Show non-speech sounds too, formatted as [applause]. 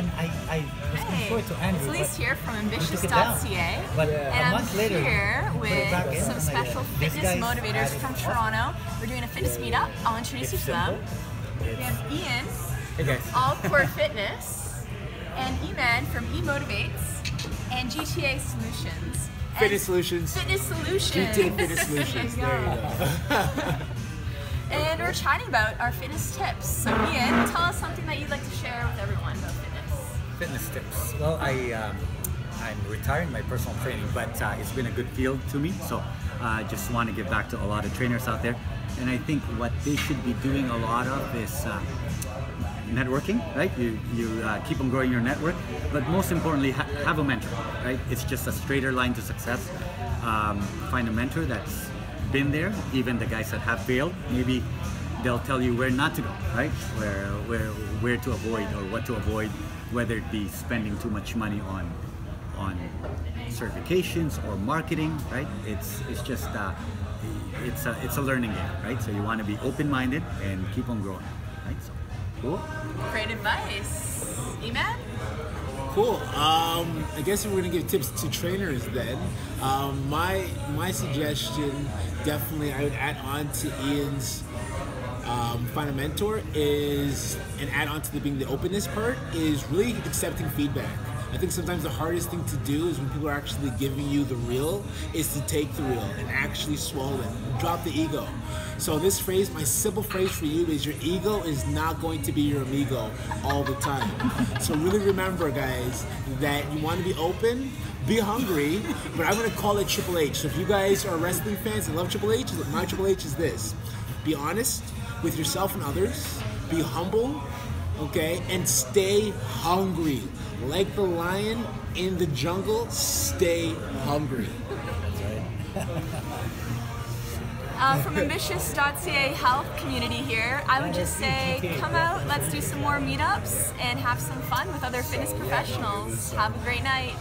then I, I was going to show it to Andrew. it's Elise but here from we took EMbitious.ca. But And a I'm later, here put it back with some I'm like, special fitness motivators from awesome. Toronto. We're doing a fitness meetup. I'll introduce you It's to them. We have Ian, Hey guys. All Core Fitness, and Eman from eMotivates, and GTA Solutions. And Fitness Solutions. Fitness Solutions. GTA [laughs] Fitness Solutions. There you There you go. [laughs] And we're chatting about our fitness tips. So Ian, tell us something that you'd like to share with everyone about fitness. tips. Well, I um, I'm retiring my personal training, but uh, it's been a good field to me. So I uh, just want to give back to a lot of trainers out there. And I think what they should be doing a lot of is uh, networking, right? You you uh, keep on growing your network, but most importantly, ha- have a mentor, right? It's just a straighter line to success. Um, find a mentor that's been there. Even the guys that have failed, maybe they'll tell you where not to go, right? Where where where to avoid or what to avoid, whether it be spending too much money on on certifications or marketing, right? It's it's just uh, it's a it's a learning game, right? So you want to be open-minded and keep on growing, right? So cool. Great advice. Eman? Cool. Um, I guess we're gonna give tips to trainers, then um, my my suggestion definitely I would add on to Ian's um, find a mentor is and add on to the being the openness part is really accepting feedback. I think sometimes the hardest thing to do is when people are actually giving you the real is to take the real and actually swallow it, drop the ego. So this phrase, my simple phrase for you is your ego is not going to be your amigo all the time. So really remember, guys, that you want to be open, be hungry, but I'm gonna call it Triple H. So if you guys are wrestling fans and love Triple H, my Triple H is this: be honest with yourself and others, be humble, okay, and stay hungry. Like the lion in the jungle, stay hungry. Uh, from EMbitious.ca health community here, I would just say come out, let's do some more meetups and have some fun with other fitness professionals. Have a great night.